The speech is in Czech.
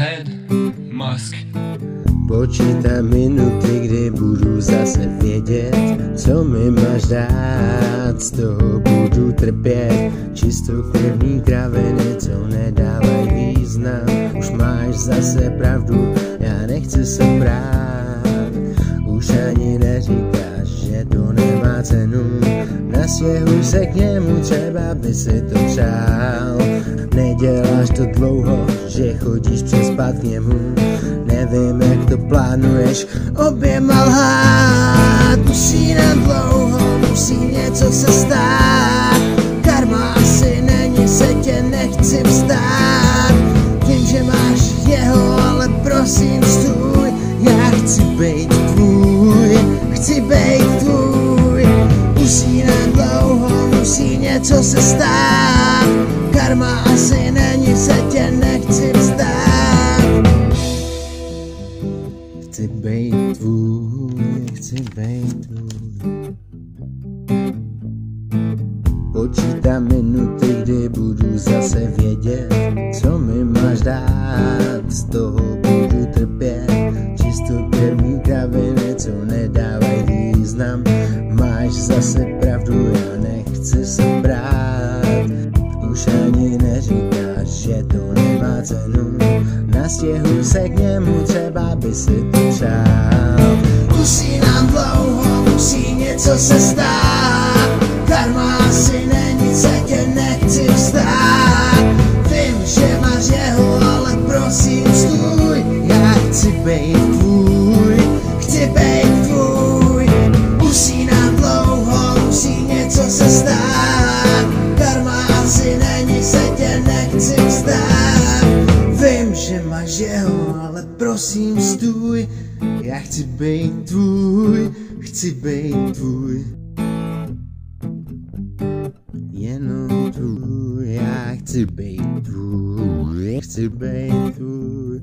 head, Musk. Počítám minuty, kdy budu zase vědět, co mi máš dát, z toho budu trpět. Čistokrevní kraviny, co nedávají význam, už máš zase pravdu, já nechci se brát. Už ani neříkáš, že to nemá cenu, nastěhuj se k němu, třeba by si to přál. Neděláš to dlouho, že chodíš přes k němu, Nevím, jak to plánuješ oběma lhát. Musí nám dlouho, musí něco se stát. Karma asi není, se tě nechci vzdát. Vím, že máš jeho, ale prosím stůj. Já chci být tvůj, chci být tvůj něco se stát Karma asi není, se tě nechci vzdát Chci být tvůj, chci být tvůj. Počítám minuty, kdy budu zase vědět, co mi máš dát, z toho budu trpět. Čistokrevní kraviny, co nedávají význam, máš zase nemá cenu, nastěhuj se k němu, třeba by si to přál. Musí nám dlouho, musí něco se stát, karma asi není, se tě nechci vstát. Vím, že máš jeho, ale prosím stůj, já chci být máš jeho, ale prosím stůj, já chci být tvůj, chci být tvůj. Jenom tvůj, já chci být tvůj, chci být tvůj.